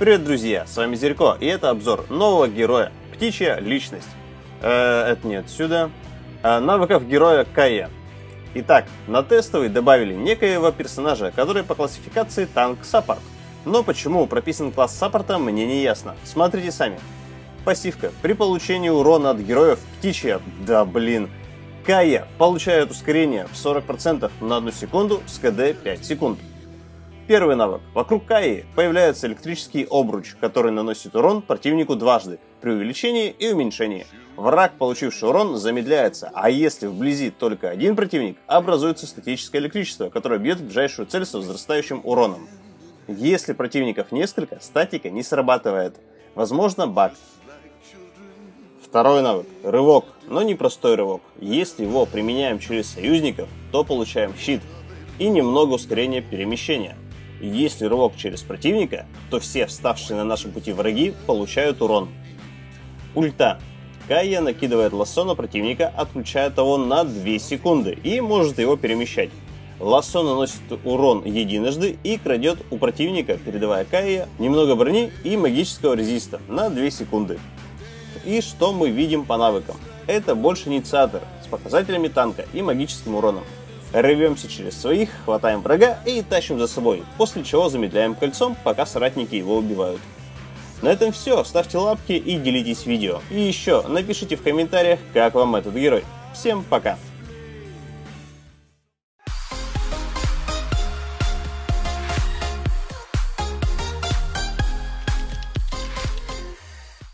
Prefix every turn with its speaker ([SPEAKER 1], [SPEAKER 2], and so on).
[SPEAKER 1] Привет, друзья, с вами Зерко, и это обзор нового героя, птичья личность. Э, это не отсюда. Э, навыков героя Кая. Итак, на тестовый добавили некоего персонажа, который по классификации танк саппорт. Но почему прописан класс саппорта, мне не ясно. Смотрите сами. Пассивка. При получении урона от героев птичья. Да блин. Кая получает ускорение в 40% на 1 секунду с КД 5 секунд. Первый навык. Вокруг Каи появляется электрический обруч, который наносит урон противнику дважды, при увеличении и уменьшении. Враг, получивший урон, замедляется, а если вблизи только один противник, образуется статическое электричество, которое бьет ближайшую цель с возрастающим уроном. Если противников несколько, статика не срабатывает. Возможно баг. Второй навык – рывок, но не простой рывок. Если его применяем через союзников, то получаем щит и немного ускорения перемещения – если рывок через противника, то все вставшие на нашем пути враги получают урон. Ульта. Кайя накидывает лассо на противника, отключая того на 2 секунды и может его перемещать. Лассо наносит урон единожды и крадет у противника, передавая Кайе немного брони и магического резиста на 2 секунды. И что мы видим по навыкам? Это больше инициатор с показателями танка и магическим уроном рвемся через своих, хватаем врага и тащим за собой, после чего замедляем кольцом, пока соратники его убивают. На этом все, ставьте лапки и делитесь видео. И еще, напишите в комментариях, как вам этот герой. Всем пока!